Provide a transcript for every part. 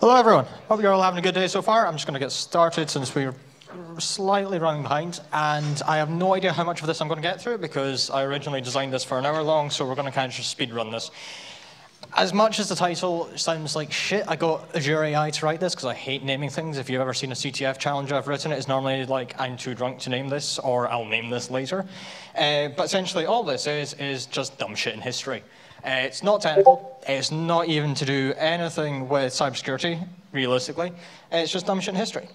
Hello, everyone. Hope you're all having a good day so far. I'm just going to get started since we're slightly running behind, and I have no idea how much of this I'm going to get through because I originally designed this for an hour long, so we're going to kind of just speed run this. As much as the title sounds like shit, I got Azure AI to write this because I hate naming things. If you've ever seen a CTF challenge I've written, it's normally like, I'm too drunk to name this, or I'll name this later. Uh, but essentially, all this is, is just dumb shit in history. Uh, it's not technical. It's not even to do anything with cybersecurity, realistically. It's just dumb shit history.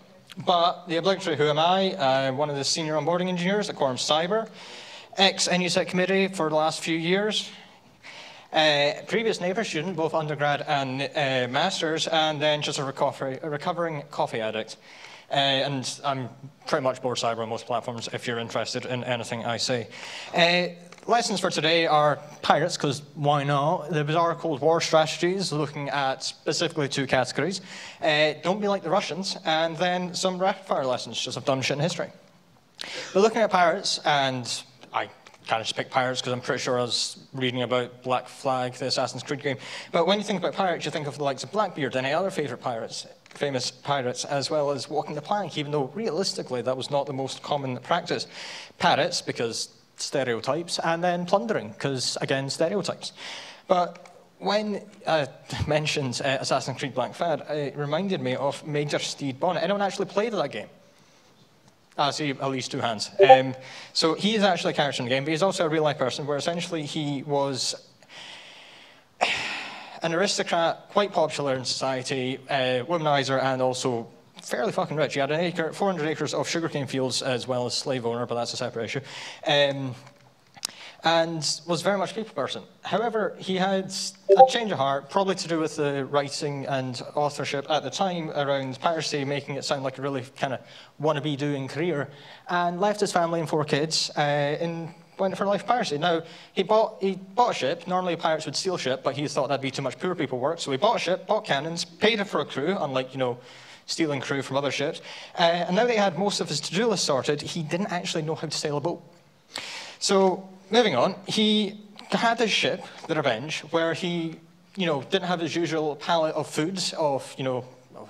But the obligatory who am I? Uh, one of the senior onboarding engineers at Quorum Cyber, ex-ENUSEC committee for the last few years, uh, previous Napier student, both undergrad and uh, masters, and then just a, recovery, a recovering coffee addict. Uh, and I'm pretty much board cyber on most platforms if you're interested in anything I say. Uh, lessons for today are pirates, because why not? The bizarre Cold War strategies, looking at specifically two categories. Uh, don't be like the Russians, and then some rapid fire lessons, just of dumb shit in history. But looking at pirates, and I kind of just picked pirates because I'm pretty sure I was reading about Black Flag, the Assassin's Creed game. But when you think about pirates, you think of the likes of Blackbeard, any other favorite pirates, famous pirates, as well as walking the plank, even though realistically that was not the most common practice. Pirates, because stereotypes, and then plundering, because again, stereotypes. But when I mentioned uh, Assassin's Creed Black Flag, it reminded me of Major Stede Bonnet. Anyone actually played that game? I see at least two hands. Um, so he is actually a character in the game, but he's also a real life person where essentially he was an aristocrat, quite popular in society, a womanizer, and also fairly fucking rich. He had an acre, 400 acres of sugarcane fields as well as slave owner, but that's a separate issue. Um, and was very much a people person. However, he had a change of heart, probably to do with the writing and authorship at the time around piracy, making it sound like a really kind of wannabe doing career, and left his family and four kids uh, went for life piracy. Now, he bought, he bought a ship. Normally, pirates would steal ship, but he thought that'd be too much poor people work. So he bought a ship, bought cannons, paid it for a crew, unlike, you know, stealing crew from other ships. Uh, and now that he had most of his to-do list sorted, he didn't actually know how to sail a boat. So moving on, he had his ship, the Revenge, where he, you know, didn't have his usual palette of foods, of, you know,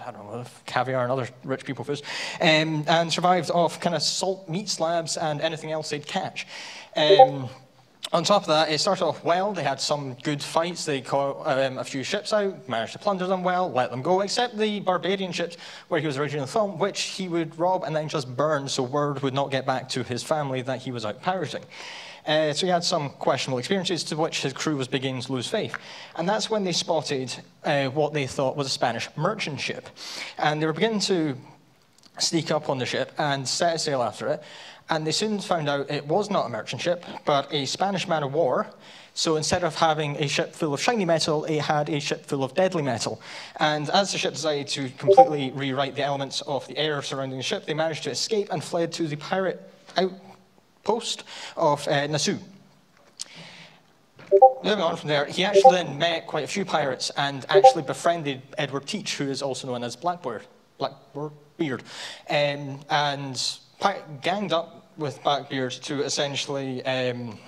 I don't know, caviar and other rich people foods, um, and survived off kind of salt meat slabs and anything else they'd catch. Um, on top of that, it started off well. They had some good fights. They caught um, a few ships out, managed to plunder them well, let them go, except the Barbadian ships where he was originally from, which he would rob and then just burn so word would not get back to his family that he was out pirating. Uh, so he had some questionable experiences to which his crew was beginning to lose faith. And that's when they spotted uh, what they thought was a Spanish merchant ship. And they were beginning to sneak up on the ship and set sail after it. And they soon found out it was not a merchant ship, but a Spanish man of war. So instead of having a ship full of shiny metal, it had a ship full of deadly metal. And as the ship decided to completely rewrite the elements of the air surrounding the ship, they managed to escape and fled to the pirate outpost of uh, Nassau. Moving on from there, he actually then met quite a few pirates and actually befriended Edward Teach, who is also known as Blackbeard, Blackbeard, um, and ganged up with Blackbeard to essentially. Um,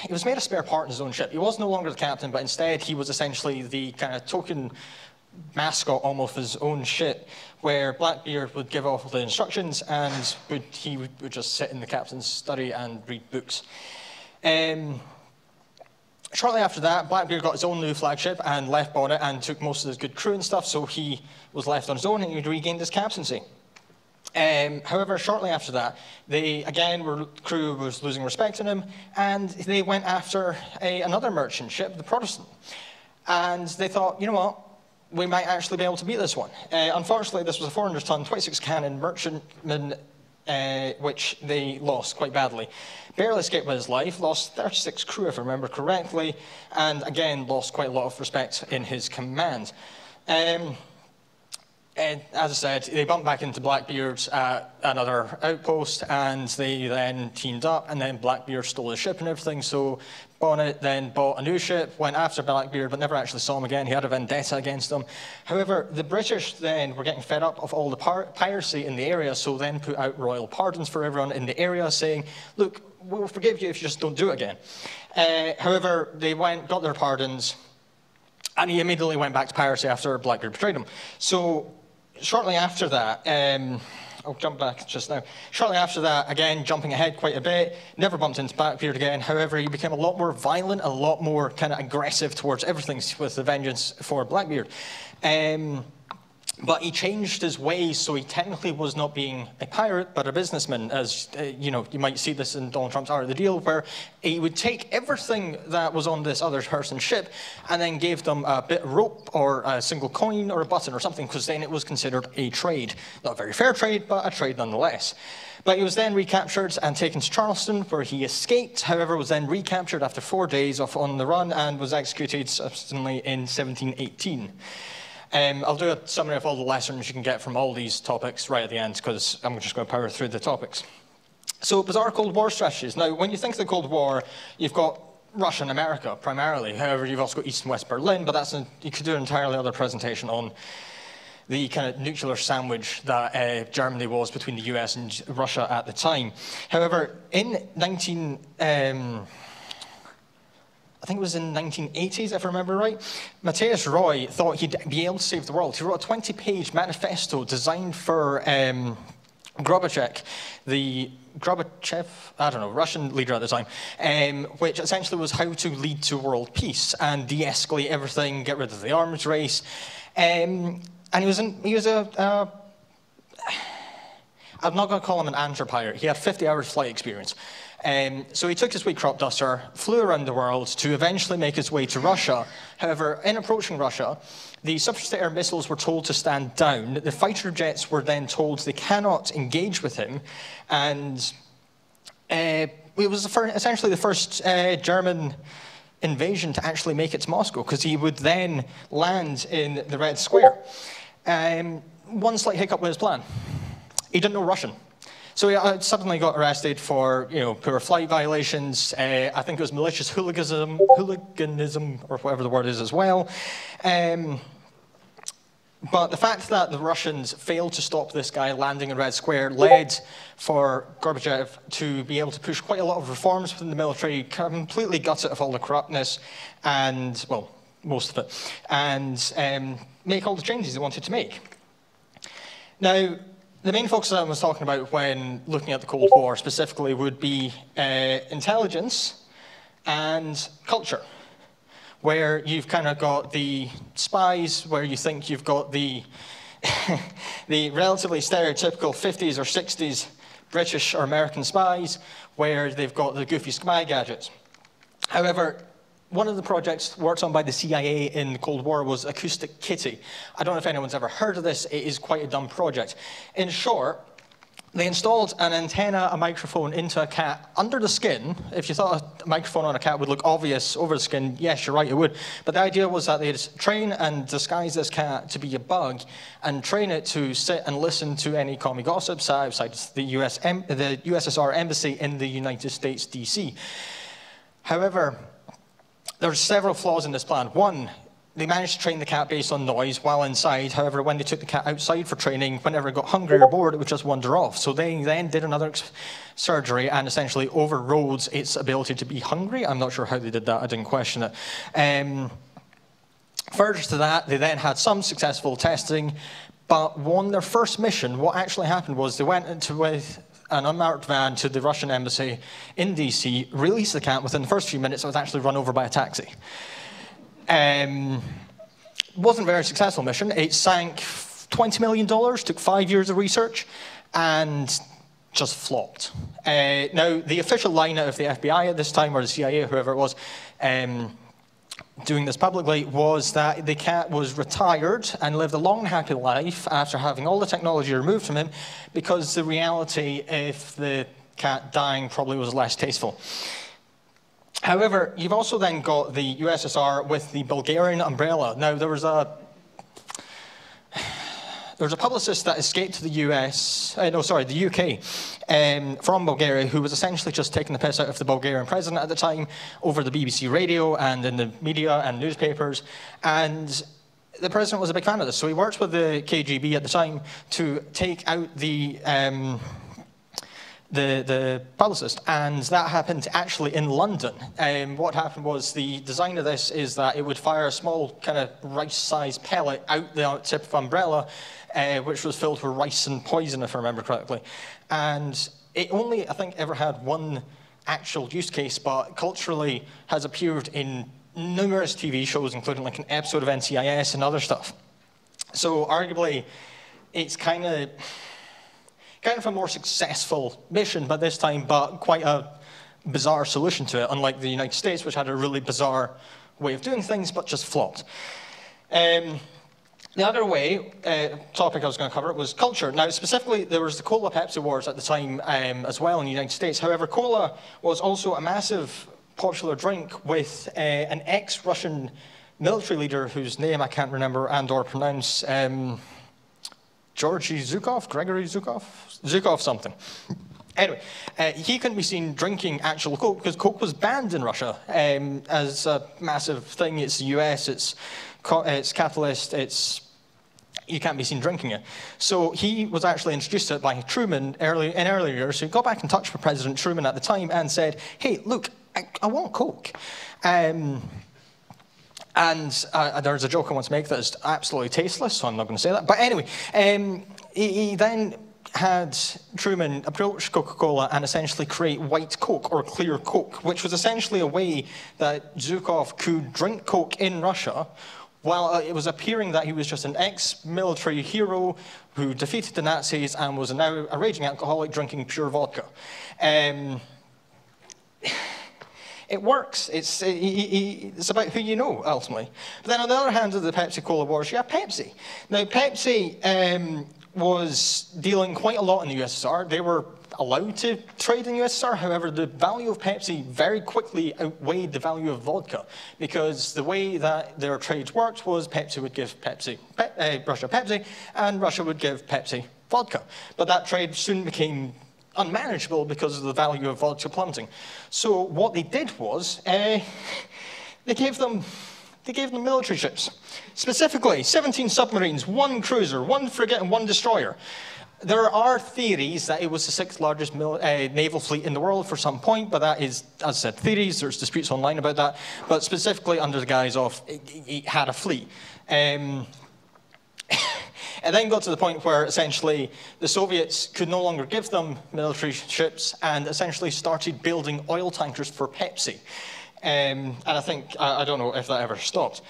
he was made a spare part in his own ship. He was no longer the captain, but instead he was essentially the kind of token mascot almost his own ship, where Blackbeard would give off the instructions and would, he would, would just sit in the captain's study and read books. Um, shortly after that, Blackbeard got his own new flagship and left Bonnet and took most of his good crew and stuff, so he was left on his own and he regained his captaincy. Um, however, shortly after that, they again were crew was losing respect in him, and they went after a, another merchant ship, the Protestant. And they thought, you know what, we might actually be able to beat this one. Uh, unfortunately, this was a 400-ton, 26-cannon merchantman, uh, which they lost quite badly. Barely escaped with his life, lost 36 crew, if I remember correctly, and again lost quite a lot of respect in his command. Um, and as I said, they bumped back into Blackbeard at another outpost, and they then teamed up, and then Blackbeard stole the ship and everything. So Bonnet then bought a new ship, went after Blackbeard, but never actually saw him again. He had a vendetta against him. However, the British then were getting fed up of all the piracy in the area, so then put out royal pardons for everyone in the area, saying, "Look, we'll forgive you if you just don't do it again." Uh, however, they went, got their pardons and he immediately went back to piracy after Blackbeard betrayed him. So shortly after that, um, I'll jump back just now. Shortly after that, again, jumping ahead quite a bit, never bumped into Blackbeard again. However, he became a lot more violent, a lot more kind of aggressive towards everything with the vengeance for Blackbeard. Um, but he changed his ways, so he technically was not being a pirate, but a businessman. As uh, you know, you might see this in Donald Trump's Art of the Deal, where he would take everything that was on this other person's ship and then gave them a bit of rope or a single coin or a button or something, because then it was considered a trade. Not a very fair trade, but a trade nonetheless. But he was then recaptured and taken to Charleston, where he escaped. However, was then recaptured after four days off on the run and was executed subsequently in 1718. Um, I'll do a summary of all the lessons you can get from all these topics right at the end, because I'm just going to power through the topics. So, bizarre Cold War strategies. Now, when you think of the Cold War, you've got Russia and America primarily. However, you've also got East and West Berlin, but that's a, you could do an entirely other presentation on the kind of nuclear sandwich that uh, Germany was between the US and Russia at the time. However, in 19. Um, think it was in the 1980s, if I remember right, Matthias Roy thought he'd be able to save the world. He wrote a 20-page manifesto designed for um, Gorbachev, the Gorbachev, I don't know, Russian leader at the time, um, which essentially was how to lead to world peace and de-escalate everything, get rid of the arms race. Um, and he was, in, he was a, uh, I'm not going to call him an pirate. He had 50 hours flight experience. Um, so he took his wee crop duster, flew around the world to eventually make his way to Russia. However, in approaching Russia, the surface to air missiles were told to stand down. The fighter jets were then told they cannot engage with him. And uh, it was essentially the first uh, German invasion to actually make it to Moscow because he would then land in the Red Square. Um, one slight hiccup with his plan. He didn't know Russian. So I suddenly got arrested for, you know, poor flight violations. Uh, I think it was malicious hooliganism, hooliganism, or whatever the word is as well. Um, but the fact that the Russians failed to stop this guy landing in Red Square led for Gorbachev to be able to push quite a lot of reforms within the military, completely gut it of all the corruptness, and, well, most of it, and um, make all the changes he wanted to make. Now, the main focus I was talking about when looking at the Cold War specifically would be uh, intelligence and culture, where you've kind of got the spies, where you think you've got the, the relatively stereotypical 50s or 60s British or American spies, where they've got the goofy spy gadgets. However, one of the projects worked on by the CIA in the Cold War was Acoustic Kitty. I don't know if anyone's ever heard of this. It is quite a dumb project. In short, they installed an antenna, a microphone into a cat under the skin. If you thought a microphone on a cat would look obvious over the skin, yes, you're right, it would. But the idea was that they'd train and disguise this cat to be a bug and train it to sit and listen to any commie gossips outside the, US, the USSR embassy in the United States, DC. However, there are several flaws in this plan. One, they managed to train the cat based on noise while inside. However, when they took the cat outside for training, whenever it got hungry or bored, it would just wander off. So they then did another surgery and essentially overrode its ability to be hungry. I'm not sure how they did that. I didn't question it. Um, further to that, they then had some successful testing, but on their first mission, what actually happened was they went into with an unmarked van to the Russian embassy in DC, released the cat. Within the first few minutes, it was actually run over by a taxi. Um, wasn't a very successful mission. It sank $20 million, took five years of research, and just flopped. Uh, now, the official line out of the FBI at this time, or the CIA, whoever it was, um, doing this publicly was that the cat was retired and lived a long, happy life after having all the technology removed from him because the reality if the cat dying probably was less tasteful. However, you've also then got the USSR with the Bulgarian umbrella. Now, there was a there was a publicist that escaped to the US, uh, no, sorry, the UK, um, from Bulgaria, who was essentially just taking the piss out of the Bulgarian president at the time over the BBC radio and in the media and newspapers. And the president was a big fan of this. So he worked with the KGB at the time to take out the. Um, the, the publicist, and that happened actually in London. Um, what happened was the design of this is that it would fire a small kind of rice-sized pellet out the tip of umbrella, uh, which was filled with rice and poison, if I remember correctly. And it only, I think, ever had one actual use case, but culturally has appeared in numerous TV shows, including like an episode of NCIS and other stuff. So arguably, it's kind of kind of a more successful mission by this time, but quite a bizarre solution to it, unlike the United States, which had a really bizarre way of doing things, but just flopped. Um, the other way, uh, topic I was going to cover was culture. Now, specifically, there was the Cola Pepsi Wars at the time um, as well in the United States. However, cola was also a massive popular drink with uh, an ex-Russian military leader whose name I can't remember and or pronounce. Um, Georgy Zhukov, Gregory Zhukov, Zhukov something. Anyway, uh, he couldn't be seen drinking actual Coke because Coke was banned in Russia um, as a massive thing. It's the US, it's, it's capitalist, it's you can't be seen drinking it. So he was actually introduced to it by Truman early, in earlier years. So he got back in touch with President Truman at the time and said, hey, look, I, I want Coke. Um, and uh, there's a joke I want to make that is absolutely tasteless, so I'm not going to say that. But anyway, um, he, he then had Truman approach Coca-Cola and essentially create white Coke or clear Coke, which was essentially a way that Zhukov could drink Coke in Russia while uh, it was appearing that he was just an ex-military hero who defeated the Nazis and was now a raging alcoholic drinking pure vodka. Um, it works. It's, it, it, it's about who you know, ultimately. But then on the other hand of the Pepsi-Cola wars, you have Pepsi. Now, Pepsi um, was dealing quite a lot in the USSR. They were allowed to trade in the USSR. However, the value of Pepsi very quickly outweighed the value of vodka because the way that their trades worked was Pepsi would give Pepsi, Pe uh, Russia Pepsi, and Russia would give Pepsi vodka. But that trade soon became unmanageable because of the value of vodka plummeting. So what they did was uh, they gave them they gave them military ships. Specifically, 17 submarines, one cruiser, one frigate, and one destroyer. There are theories that it was the sixth largest uh, naval fleet in the world for some point, but that is, as I said, theories. There's disputes online about that. But specifically under the guise of it, it had a fleet. Um, It then got to the point where essentially the Soviets could no longer give them military ships and essentially started building oil tankers for Pepsi. Um, and I think, I, I, don't know if that ever stopped.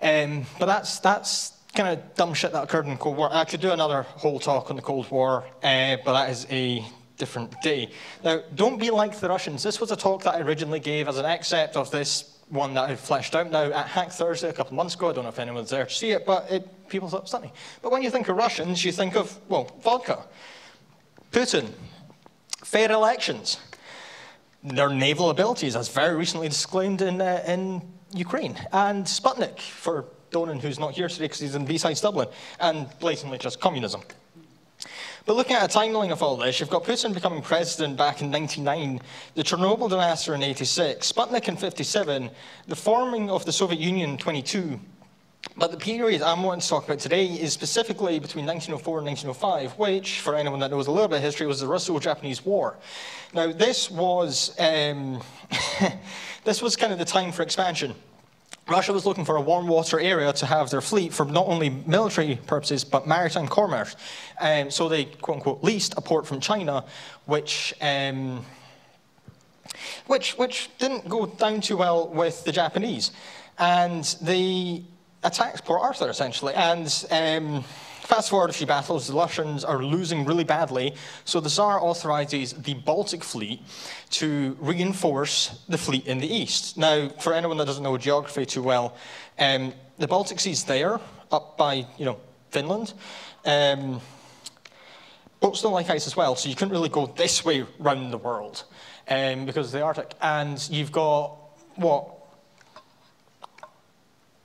Um, but that's, that's kind of dumb shit that occurred in the Cold War. I could do another whole talk on the Cold War, uh, but that is a different day. Now, don't be like the Russians. This was a talk that I originally gave as an excerpt of this one that I've fleshed out now at Hack Thursday a couple of months ago. I don't know if anyone's there to see it, but it, people thought it was funny. But when you think of Russians, you think of, well, vodka, Putin, fair elections, their naval abilities, as very recently disclaimed in, uh, in Ukraine, and Sputnik, for Donan, who's not here today because he's in B-Sides Dublin, and blatantly just communism. But looking at a timeline of all this, you've got Putin becoming president back in 99, the Chernobyl disaster in 86, Sputnik in 57, the forming of the Soviet Union in 22. But the period I'm wanting to talk about today is specifically between 1904 and 1905, which, for anyone that knows a little bit of history, was the Russo-Japanese War. Now, this was, um, this was kind of the time for expansion. Russia was looking for a warm water area to have their fleet for not only military purposes, but maritime commerce. Um, so they, quote unquote, leased a port from China, which, um, which, which didn't go down too well with the Japanese. And they attacked Port Arthur, essentially. And um, Fast forward a few battles, the Russians are losing really badly, so the Tsar authorizes the Baltic Fleet to reinforce the fleet in the east. Now, for anyone that doesn't know geography too well, um, the Baltic Sea's there, up by, you know, Finland. Um, boats don't like ice as well, so you couldn't really go this way round the world um, because of the Arctic. And you've got, what,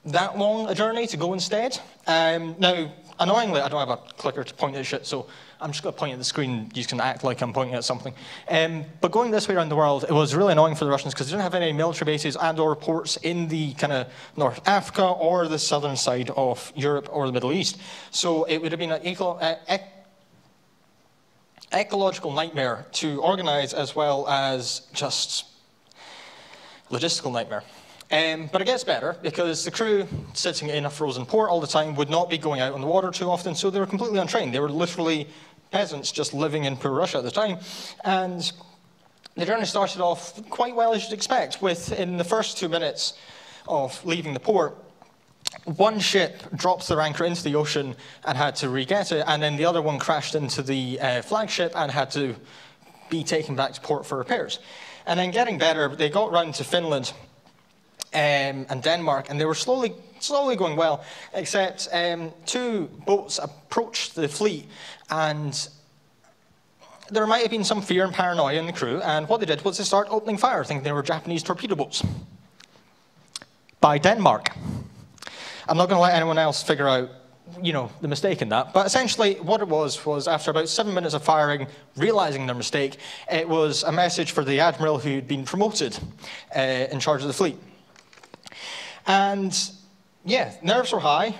that long a journey to go instead. Um, now, annoyingly, I don't have a clicker to point at shit, so I'm just going to point at the screen. You can act like I'm pointing at something. Um, but going this way around the world, it was really annoying for the Russians because they didn't have any military bases and or ports in the kind of North Africa or the southern side of Europe or the Middle East. So it would have been an equal, uh, ecological nightmare to organize as well as just logistical nightmare. Um, but it gets better because the crew sitting in a frozen port all the time would not be going out on the water too often, so they were completely untrained. They were literally peasants just living in poor Russia at the time. And the journey started off quite well as you'd expect, with in the first two minutes of leaving the port, one ship dropped their anchor into the ocean and had to re-get it, and then the other one crashed into the uh, flagship and had to be taken back to port for repairs. And then getting better, they got round to Finland um, and Denmark, and they were slowly, slowly going well, except um, two boats approached the fleet, and there might have been some fear and paranoia in the crew, and what they did was they started opening fire, thinking they were Japanese torpedo boats. By Denmark. I'm not going to let anyone else figure out, you know, the mistake in that. But essentially, what it was was after about seven minutes of firing, realizing their mistake, it was a message for the admiral who'd been promoted uh, in charge of the fleet. And yeah, nerves were high,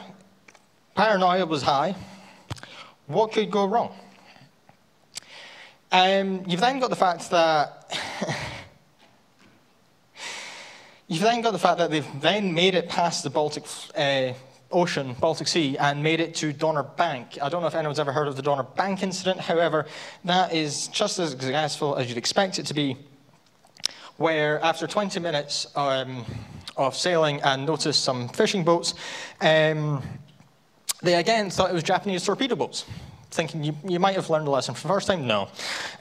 paranoia was high. What could go wrong? Um, you've then got the fact that You've then got the fact that they've then made it past the Baltic uh, Ocean, Baltic Sea, and made it to Dogger Bank. I don't know if anyone's ever heard of the Dogger Bank incident. However, that is just as successful as you'd expect it to be, where after 20 minutes um, of sailing and noticed some fishing boats, um, they again thought it was Japanese torpedo boats thinking you, you might have learned a lesson for the first time? No.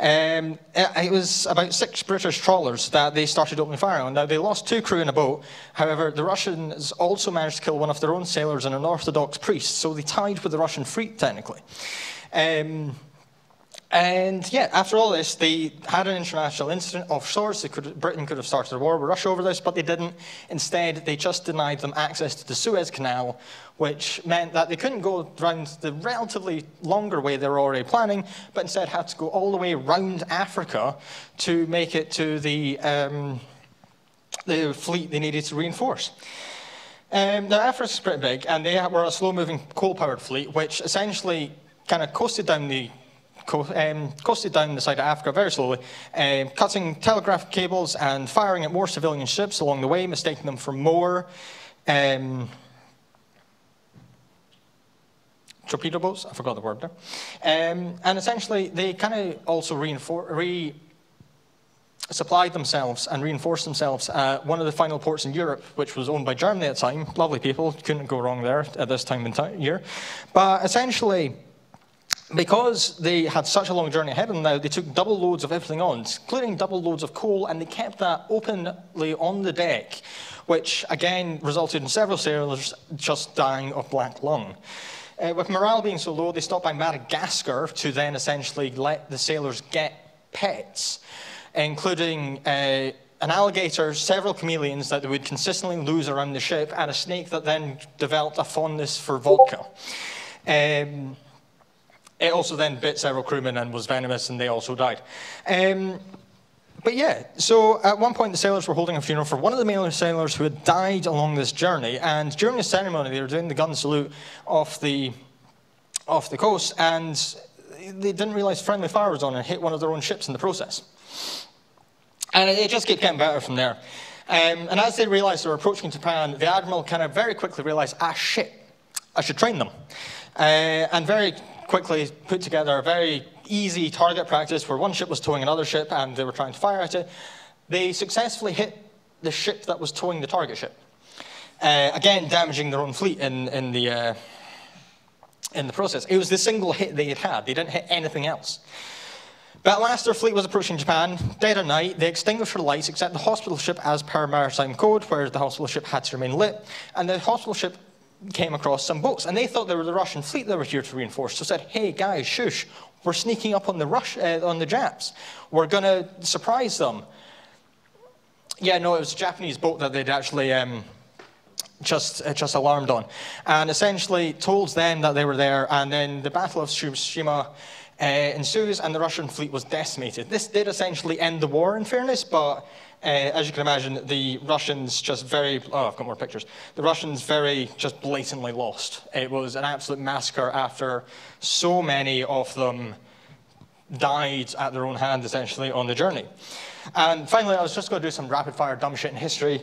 Um, it, it, was about six British trawlers that they started opening fire on. Now, they lost two crew in a boat. However, the Russians also managed to kill one of their own sailors and an Orthodox priest, so they tied with the Russian fleet, technically. Um, and yeah, after all this, they had an international incident of sorts. could, Britain could have started a war with Russia over this, but they didn't. Instead, they just denied them access to the Suez Canal, which meant that they couldn't go around the relatively longer way they were already planning, but instead had to go all the way around Africa to make it to the, um, the fleet they needed to reinforce. Um, now, Africa's pretty big, and they were a slow-moving coal-powered fleet, which essentially kind of coasted down the um, coasted down the side of Africa very slowly, um, cutting telegraph cables and firing at more civilian ships along the way, mistaking them for more um, torpedo boats. I forgot the word there. Um, and essentially, they kind of also. Re supplied themselves and reinforced themselves at one of the final ports in Europe, which was owned by Germany at the time. Lovely people, couldn't go wrong there at this time in year. But essentially, because they had such a long journey ahead of them now, they took double loads of everything on, including double loads of coal, and they kept that openly on the deck, which again resulted in several sailors just dying of black lung. Uh, with morale being so low, they stopped by Madagascar to then essentially let the sailors get pets, including uh, an alligator, several chameleons that they would consistently lose around the ship, and a snake that then developed a fondness for vodka. Um, it also then bit several crewmen and was venomous, and they also died. Um, but yeah, so at one point the sailors were holding a funeral for one of the male sailors who had died along this journey, and during the ceremony they were doing the gun salute off the, off the coast, and they didn't realize friendly fire was on and hit one of their own ships in the process. And it, just kept getting better from there. Um, and as they realized they were approaching Japan, the admiral kind of very quickly realized, ah shit, I should train them. Uh, and very quickly put together a very easy target practice where one ship was towing another ship and they were trying to fire at it. They successfully hit the ship that was towing the target ship. Uh, again, damaging their own fleet in, in, the, uh, in the process. It was the single hit they had had. They didn't hit anything else. But at last, their fleet was approaching Japan. Dead of night, they extinguished their lights except the hospital ship as per maritime code, where the hospital ship had to remain lit. And the hospital ship came across some boats, and they thought they were the Russian fleet that were here to reinforce. So said, "Hey guys, shush! We're sneaking up on the Rush uh, on the Japs. We're going to surprise them." Yeah, no, it was a Japanese boat that they'd actually um, just uh, just alarmed on, and essentially told them that they were there. And then the Battle of Tsushima uh, ensues, and the Russian fleet was decimated. This did essentially end the war, in fairness, but uh, as you can imagine, the Russians just very, oh, I've got more pictures. The Russians very just blatantly lost. It was an absolute massacre after so many of them died at their own hand, essentially, on the journey. And finally, I was just going to do some rapid fire dumb shit in history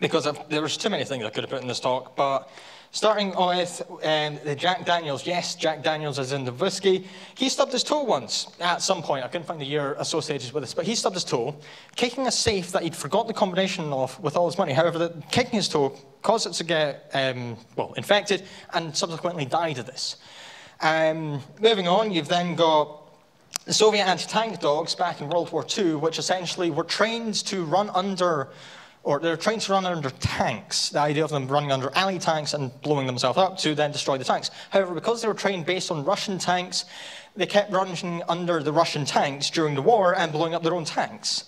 because I've, there was too many things I could have put in this talk. But starting with um, the Jack Daniels, yes, Jack Daniels is in the whiskey. He stubbed his toe once at some point. I couldn't find the year associated with this, but he stubbed his toe, kicking a safe that he'd forgot the combination of with all his money. However, the, kicking his toe caused it to get um, well infected and subsequently died of this. Um, moving on, you've then got the Soviet anti-tank dogs back in World War II, which essentially were trained to run under, or they're to run under tanks. The idea of them running under alley tanks and blowing themselves up to then destroy the tanks. However, because they were trained based on Russian tanks, they kept running under the Russian tanks during the war and blowing up their own tanks.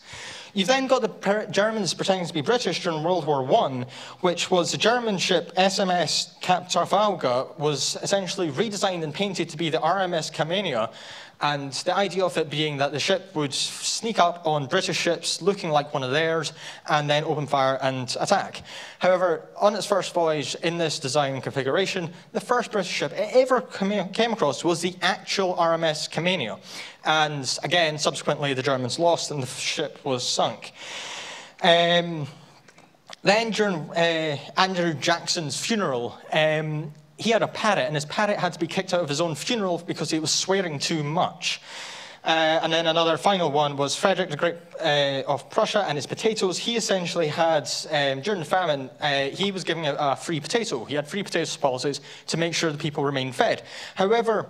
You've then got the Germans pretending to be British during World War I, which was the German ship SMS Cap Trafalgar was essentially redesigned and painted to be the RMS Carmania, and the idea of it being that the ship would sneak up on British ships looking like one of theirs and then open fire and attack. However, on its first voyage in this design configuration, the first British ship it ever came across was the actual RMS Carmania. And again, subsequently, the Germans lost and the ship was sunk. Um, then during uh, Andrew Jackson's funeral, um, he had a parrot, and his parrot had to be kicked out of his own funeral because he was swearing too much. Uh, and then another final one was Frederick the Great uh, of Prussia and his potatoes. He essentially had, um, during the famine, uh, he was giving a, a, free potato. He had free potato policies to make sure the people remained fed. However,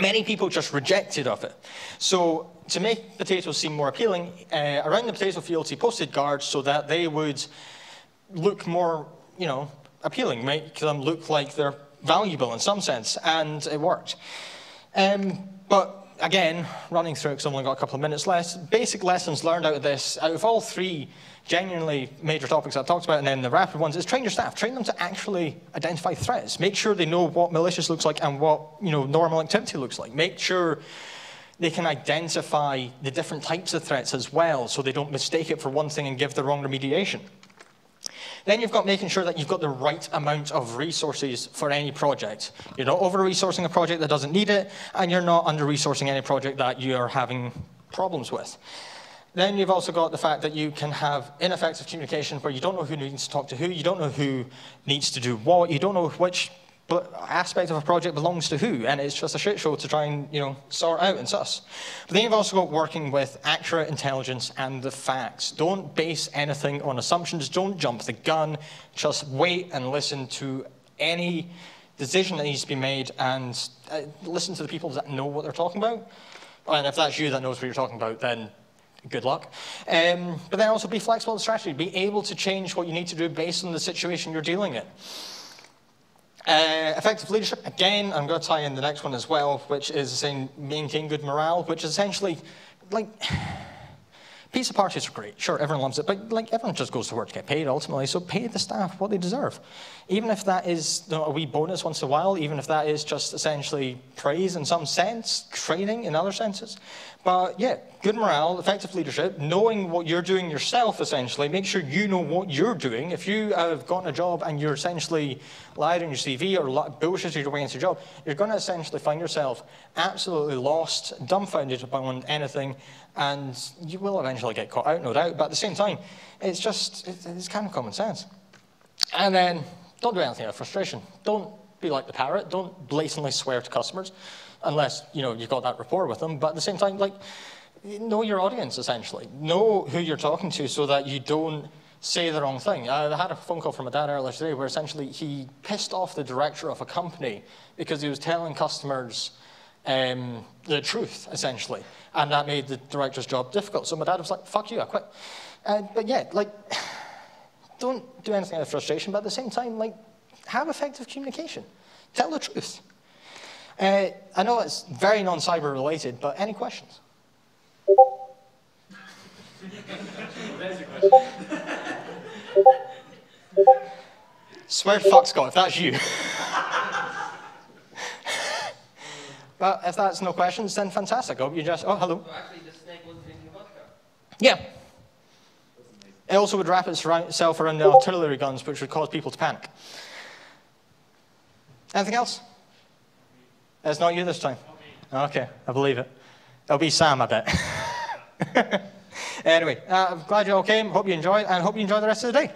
many people just rejected of it. So to make potatoes seem more appealing, uh, around the potato fields he posted guards so that they would look more, you know, appealing, make them look like they're valuable in some sense, and it worked. Um, but again, running through because I've only got a couple of minutes left, basic lessons learned out of this, out of all three genuinely major topics I've talked about, and then the rapid ones, is train your staff. Train them to actually identify threats. Make sure they know what malicious looks like and what you know normal activity looks like. Make sure they can identify the different types of threats as well, so they don't mistake it for one thing and give the wrong remediation. Then you've got making sure that you've got the right amount of resources for any project. You're not over-resourcing a project that doesn't need it, and you're not under-resourcing any project that you're having problems with. Then you've also got the fact that you can have ineffective communication where you don't know who needs to talk to who, you don't know who needs to do what, you don't know which aspect of a project belongs to who, and it's just a shit show to try and you know sort out and suss. But then you've also got working with accurate intelligence and the facts. Don't base anything on assumptions. Don't jump the gun. Just wait and listen to any decision that needs to be made, and uh, listen to the people that know what they're talking about. And if that's you that knows what you're talking about, then good luck. Um, but then also be flexible in strategy. Be able to change what you need to do based on the situation you're dealing in. Uh, effective leadership, again, I'm going to tie in the next one as well, which is saying maintain good morale, which is essentially like pizza parties are great. Sure, everyone loves it, but like everyone just goes to work to get paid ultimately, so pay the staff what they deserve. Even if that is you know, a wee bonus once in a while, even if that is just essentially praise in some sense, training in other senses. But yeah, good morale, effective leadership, knowing what you're doing yourself, essentially. Make sure you know what you're doing. If you have gotten a job and you're essentially lied on your CV or bullshitted your way into a job, you're going to essentially find yourself absolutely lost, dumbfounded about anything, and you will eventually get caught out, no doubt. But at the same time, it's just, it's kind of common sense. And then don't do anything out of frustration. Don't be like the parrot. Don't blatantly swear to customers unless you know you've got that rapport with them. But at the same time, like know your audience essentially. Know who you're talking to so that you don't say the wrong thing. I had a phone call from a dad earlier today where essentially he pissed off the director of a company because he was telling customers um, the truth, essentially. And that made the director's job difficult. So my dad was like, fuck you, I quit. Uh, but yeah, like, don't do anything out of frustration, but at the same time, like, have effective communication. Tell the truth. Uh, I know it's very non-cyber related, but any questions? Swear fuck Scott if that's you. but if that's no questions, then fantastic. I hope you just. Oh, hello. Yeah. It also would wrap itself around the artillery guns, which would cause people to panic. Anything else? It's not you this time? Okay, I believe it. It'll be Sam, I bet. anyway, uh, I'm glad you all came. Hope you enjoyed, and hope you enjoy the rest of the day.